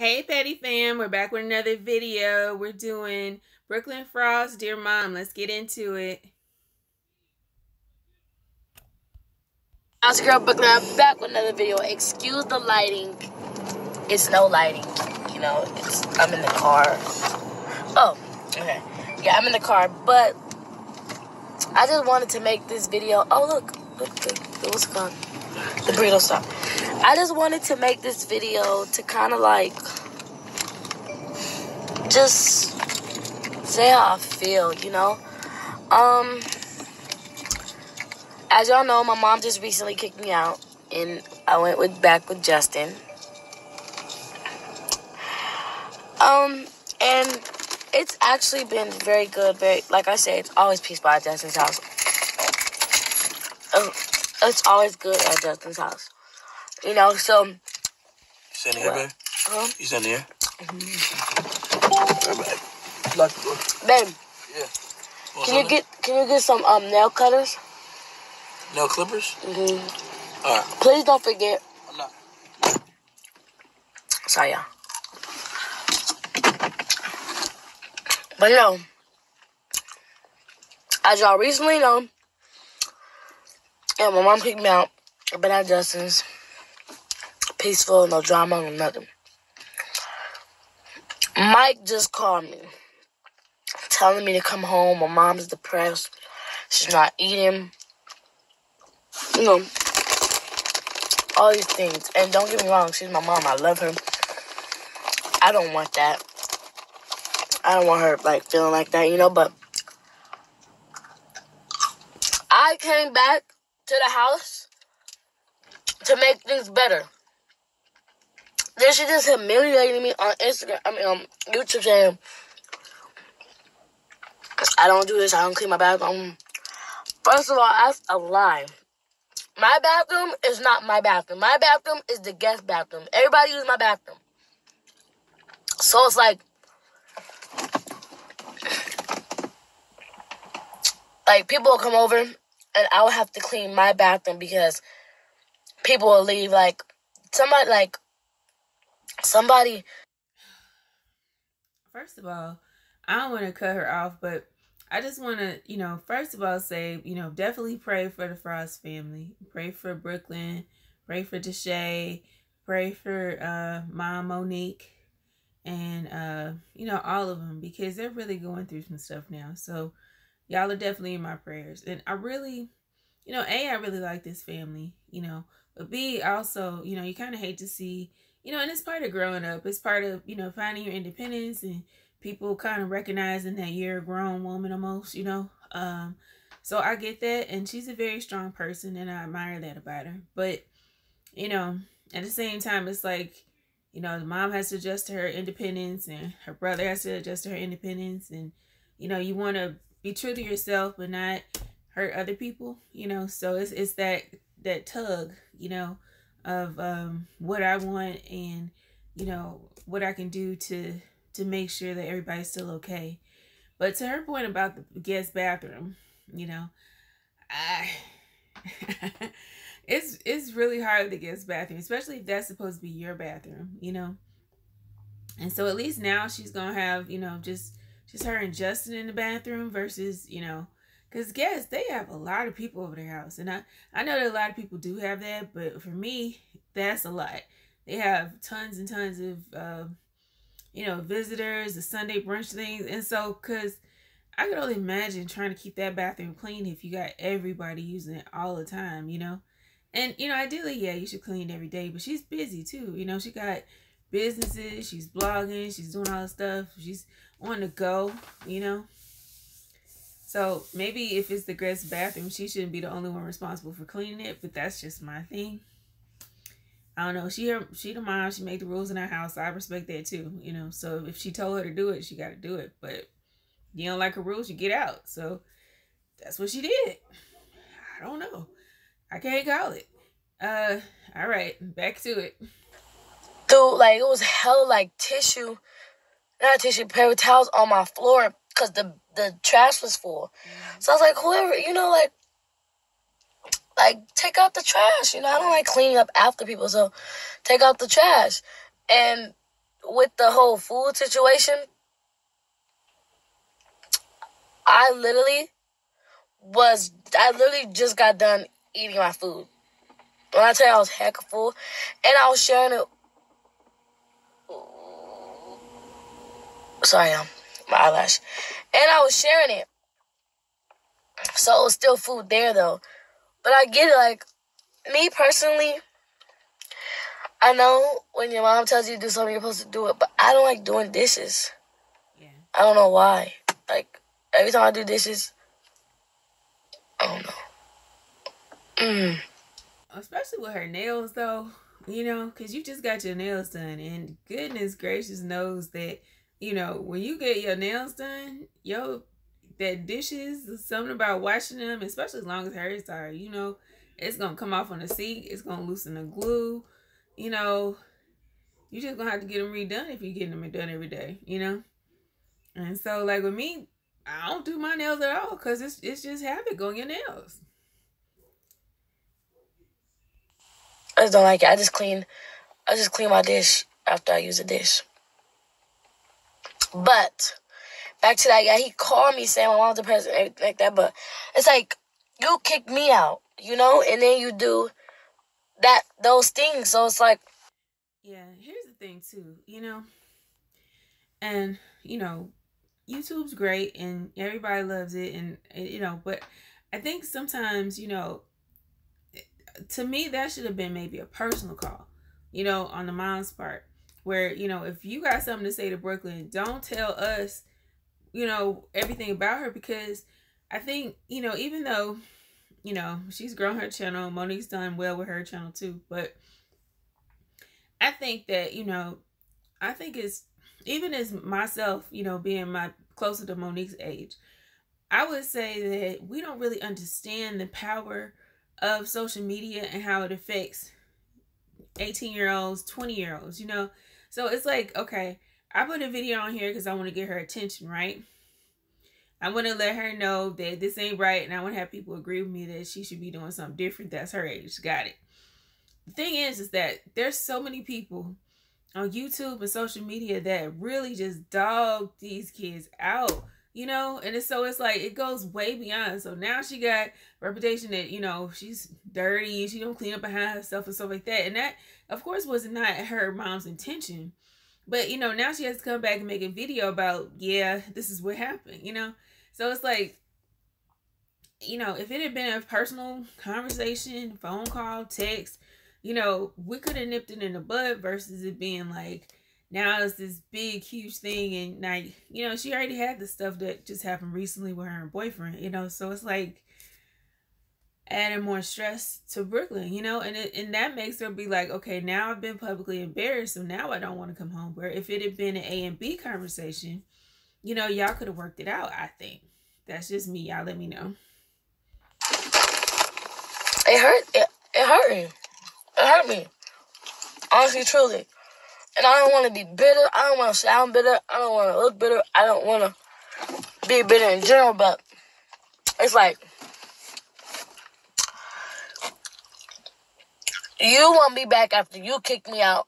Hey Petty fam, we're back with another video. We're doing Brooklyn Frost, Dear Mom. Let's get into it. How's your girl Brooklyn? I'm back with another video. Excuse the lighting. It's no lighting. You know, it's I'm in the car. Oh, okay. Yeah, I'm in the car, but I just wanted to make this video. Oh look, look, the, what's it called? The burrito stop. I just wanted to make this video to kind of like just say how I feel, you know? Um, as y'all know, my mom just recently kicked me out, and I went with back with Justin. Um, and it's actually been very good. Very, like I said, it's always peace by Justin's house. Oh, it's always good at Justin's house. You know, so. You sitting here, babe? Huh? You sitting here? Mm-hmm. The door. Babe. Yeah. Can you get Can you get some um nail cutters? Nail clippers? Mm-hmm. All right. Please don't forget. I'm not. Sorry, y'all. But no, as y'all recently know, yeah, my mom picked me out. I've been at Justin's. Peaceful, no drama, no nothing. Mike just called me, telling me to come home. My mom's depressed. She's not eating. You know, all these things. And don't get me wrong, she's my mom. I love her. I don't want that. I don't want her like feeling like that, you know, but I came back to the house to make things better. Then she just humiliated me on Instagram, I mean, um, YouTube saying, I don't do this, I don't clean my bathroom. First of all, that's a lie. My bathroom is not my bathroom. My bathroom is the guest bathroom. Everybody use my bathroom. So it's like, like people will come over and I will have to clean my bathroom because people will leave like somebody like somebody first of all i don't want to cut her off but i just want to you know first of all say you know definitely pray for the frost family. Pray for brooklyn. Pray for Deshae pray for uh mom monique and uh you know all of them because they're really going through some stuff now. So y'all are definitely in my prayers and i really you know a i really like this family you know but b also you know you kind of hate to see you know, and it's part of growing up. It's part of, you know, finding your independence and people kind of recognizing that you're a grown woman almost, you know. Um, so I get that. And she's a very strong person and I admire that about her. But, you know, at the same time, it's like, you know, the mom has to adjust to her independence and her brother has to adjust to her independence. And, you know, you want to be true to yourself but not hurt other people, you know. So it's, it's that, that tug, you know of um, what I want and you know what I can do to to make sure that everybody's still okay. But to her point about the guest bathroom, you know, I it's it's really hard to guest bathroom, especially if that's supposed to be your bathroom, you know. And so at least now she's gonna have, you know, just just her and Justin in the bathroom versus, you know, because guess they have a lot of people over their house. And I, I know that a lot of people do have that, but for me, that's a lot. They have tons and tons of, uh, you know, visitors, the Sunday brunch things. And so, because I could only imagine trying to keep that bathroom clean if you got everybody using it all the time, you know? And, you know, ideally, yeah, you should clean every day, but she's busy too. You know, she got businesses, she's blogging, she's doing all this stuff, she's on the go, you know? So maybe if it's the guest bathroom, she shouldn't be the only one responsible for cleaning it, but that's just my thing. I don't know. She her she the mom. She made the rules in her house. I respect that too. You know. So if she told her to do it, she got to do it. But you don't like her rules, you get out. So that's what she did. I don't know. I can't call it. Uh. All right. Back to it. Dude, like it was hell like tissue, not tissue, paper towels on my floor because the the trash was full. Mm-hmm. So I was like, whoever, you know, like, like take out the trash. You know, I don't like cleaning up after people, so take out the trash. And with the whole food situation, I literally was I literally just got done eating my food. When I tell you I was heck full, and I was sharing it. Sorry, um, my eyelash, and I was sharing it. So it was still food there though, but I get it. Like me personally, I know when your mom tells you to do something, you're supposed to do it, but I don't like doing dishes. Yeah. I don't know why. Like every time I do dishes, I don't know. Mm. Especially with her nails, though, you know, because you just got your nails done, and goodness gracious knows that, you know, when you get your nails done, yo, that dishes, something about washing them, especially as long as hers are, you know, it's gonna come off on the seat, it's gonna loosen the glue, you know, you just gonna have to get them redone if you're getting them done every day, you know. And so, like with me, I don't do my nails at all because it's it's just habit on your nails. I just don't like it. I just clean, I just clean my dish after I use a dish. But back to that guy, he called me saying my mom's the president, everything like that. But it's like you kick me out, you know, and then you do that those things. So it's like, yeah. Here's the thing, too, you know, and you know, YouTube's great and everybody loves it, and, and you know, but I think sometimes, you know, to me that should have been maybe a personal call, you know, on the mom's part, where you know, if you got something to say to Brooklyn, don't tell us, you know, everything about her because I think you know, even though you know, she's grown her channel. Monique's done well with her channel too. But I think that, you know, I think it's even as myself, you know, being my closer to Monique's age, I would say that we don't really understand the power of social media and how it affects 18 year olds, 20 year olds, you know. So it's like, okay, I put a video on here because I want to get her attention, right? I want to let her know that this ain't right, and I want to have people agree with me that she should be doing something different. That's her age. Got it. The thing is, is that there's so many people on YouTube and social media that really just dog these kids out, you know? And it's, so it's like, it goes way beyond. So now she got reputation that, you know, she's dirty, she don't clean up behind herself and stuff like that. And that, of course, was not her mom's intention. But, you know, now she has to come back and make a video about, yeah, this is what happened, you know? So it's like, you know, if it had been a personal conversation, phone call, text, you know, we could have nipped it in the bud versus it being like, now it's this big, huge thing. And like, you know, she already had the stuff that just happened recently with her boyfriend, you know, so it's like adding more stress to Brooklyn, you know, and it, and that makes her be like, okay, now I've been publicly embarrassed, so now I don't want to come home. Where if it had been an A and B conversation, you know, y'all could have worked it out, I think. That's just me. Y'all let me know. It hurt. It, it hurt me. It hurt me. Honestly, truly. And I don't want to be bitter. I don't want to sound bitter. I don't want to look bitter. I don't want to be bitter in general, but it's like you want me back after you kicked me out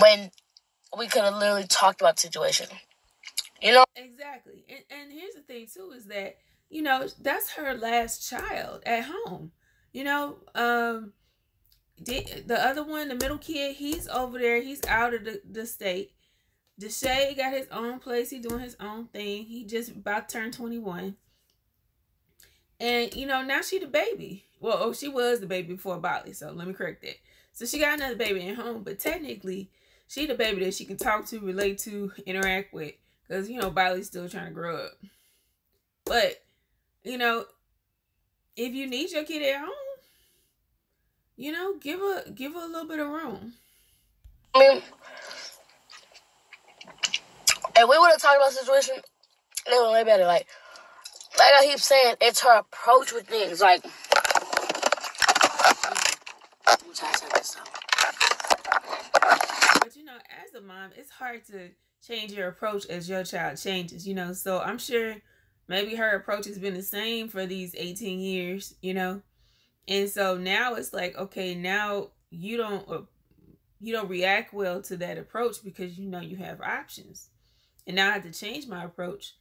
when we could have literally talked about the situation. You know? Exactly. And and here's the thing too is that, you know, that's her last child at home. You know, um the, the other one, the middle kid, he's over there. He's out of the, the state. Deshae got his own place. He doing his own thing. He just about turned 21. And, you know, now she the baby. Well, oh, she was the baby before Bali. So let me correct that. So she got another baby at home. But technically, she the baby that she can talk to, relate to, interact with. Because, you know, Bali's still trying to grow up. But, you know, if you need your kid at home, you know, give her give her a little bit of room. I mean, if we would have talked about the situation, it would way better. Like, like I keep saying, it's her approach with things. Like, but you know, as a mom, it's hard to change your approach as your child changes. You know, so I'm sure maybe her approach has been the same for these 18 years. You know, and so now it's like, okay, now you don't, uh, you don't react well to that approach because you know you have options. And now I have to change my approach,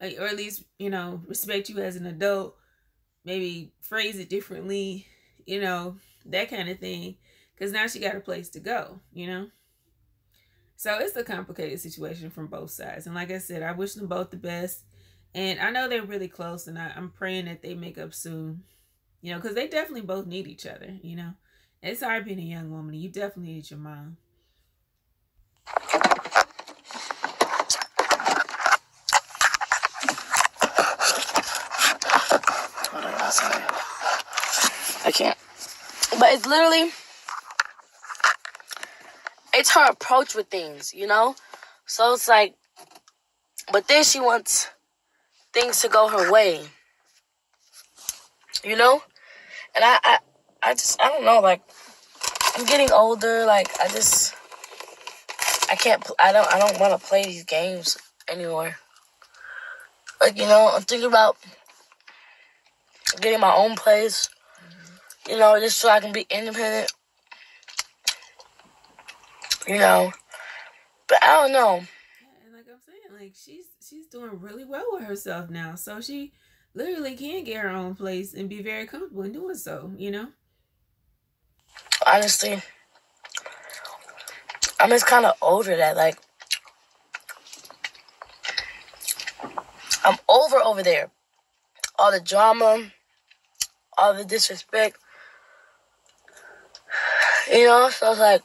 or at least you know respect you as an adult. Maybe phrase it differently, you know that kind of thing. Because now she got a place to go, you know. So it's a complicated situation from both sides. And like I said, I wish them both the best. And I know they're really close, and I, am praying that they make up soon. You know, because they definitely both need each other, you know. It's hard being a young woman. You definitely need your mom. I can't. But it's literally it's her approach with things, you know? So it's like but then she wants things to go her way. You know? And I I, I just I don't know, like I'm getting older, like I just I can't I don't I don't want to play these games anymore. Like, you know, I'm thinking about getting my own place you know, just so I can be independent. You know, but I don't know. And like I'm saying, like she's she's doing really well with herself now, so she literally can get her own place and be very comfortable in doing so. You know. Honestly, I'm just kind of over that. Like, I'm over over there. All the drama, all the disrespect. You know, so it's like,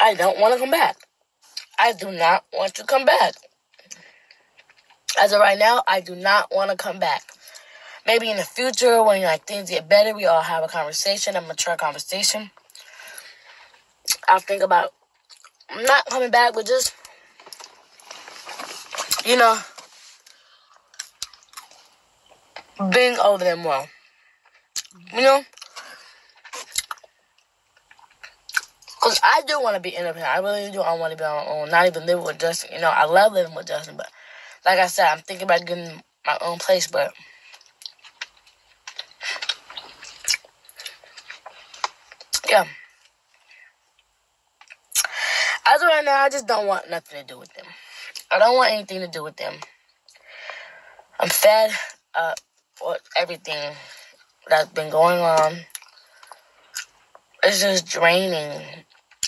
I don't want to come back. I do not want to come back. As of right now, I do not want to come back. Maybe in the future, when like things get better, we all have a conversation, a mature conversation. I'll think about not coming back, but just you know being over them well. You know? Because I do want to be independent. I really do. I want to be on my own. Not even live with Justin. You know, I love living with Justin. But like I said, I'm thinking about getting my own place. But yeah. As of right now, I just don't want nothing to do with them. I don't want anything to do with them. I'm fed up with everything that's been going on. It's just draining.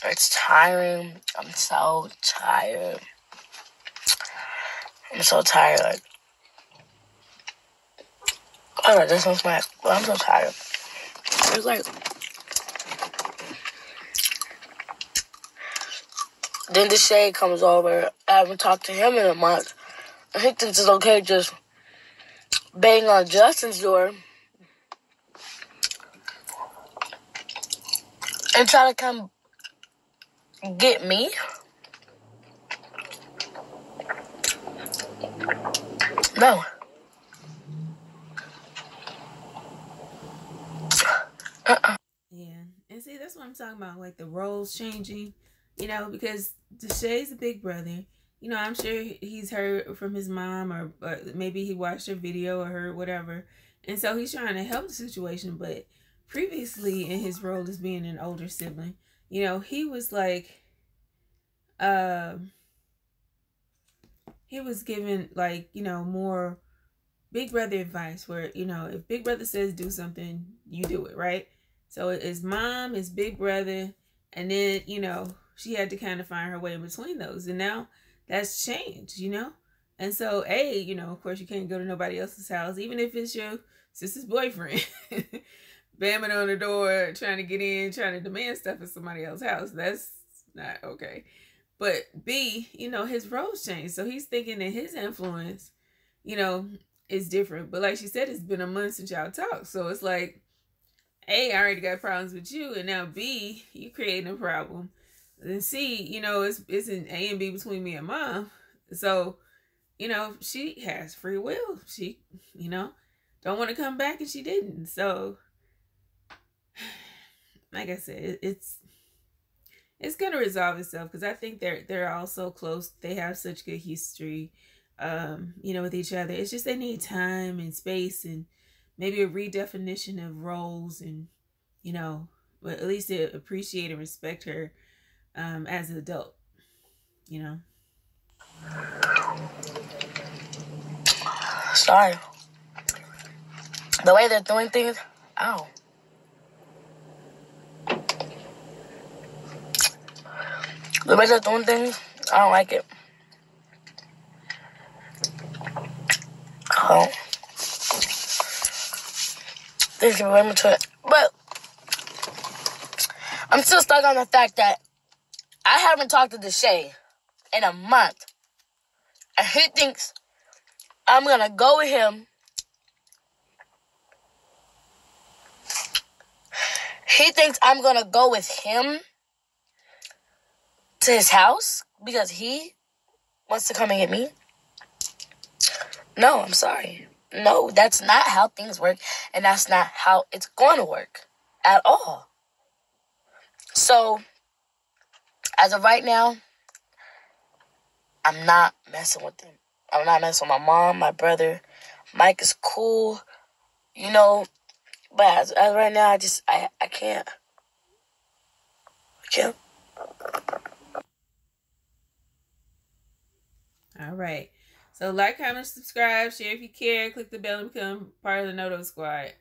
It's tiring. I'm so tired. I'm so tired. Like, oh, this one's my. I'm so tired. It's like. Then Deshae comes over. I haven't talked to him in a month. I think thinks it's okay just bang on Justin's door. and try to come get me. No. Uh-uh. Yeah, and see, that's what I'm talking about, like the roles changing, you know, because Deshae's a big brother. You know, I'm sure he's heard from his mom, or, or maybe he watched a video or heard whatever, and so he's trying to help the situation, but previously in his role as being an older sibling, you know, he was like, uh, he was given like, you know, more big brother advice where, you know, if big brother says do something, you do it, right? So his mom, his big brother, and then, you know, she had to kind of find her way in between those. And now that's changed, you know? And so, A, you know, of course, you can't go to nobody else's house, even if it's your sister's boyfriend. bamming on the door, trying to get in, trying to demand stuff at somebody else's house. That's not okay. But B, you know, his roles changed. So he's thinking that his influence, you know, is different. But like she said, it's been a month since y'all talked. So it's like, A, I already got problems with you. And now B, you creating a problem. And C, you know, it's it's an A and B between me and mom. So, you know, she has free will. She, you know, don't want to come back and she didn't. So like I said, it's it's gonna resolve itself because I think they're they're all so close. They have such good history, um, you know, with each other. It's just they need time and space and maybe a redefinition of roles and you know, but at least to appreciate and respect her um, as an adult, you know. Sorry. The way they're doing things, ow. The way they're doing things, I don't like it. Oh. Can be way it. But I'm still stuck on the fact that I haven't talked to Deshae in a month. And he thinks I'm gonna go with him. He thinks I'm gonna go with him to his house because he wants to come and get me. No, I'm sorry. No, that's not how things work, and that's not how it's going to work at all. So, as of right now, I'm not messing with them. I'm not messing with my mom, my brother. Mike is cool, you know, but as, as right now, I just I I can't. I can't. All right. So like, comment, subscribe, share if you care, click the bell and become part of the Noto Squad.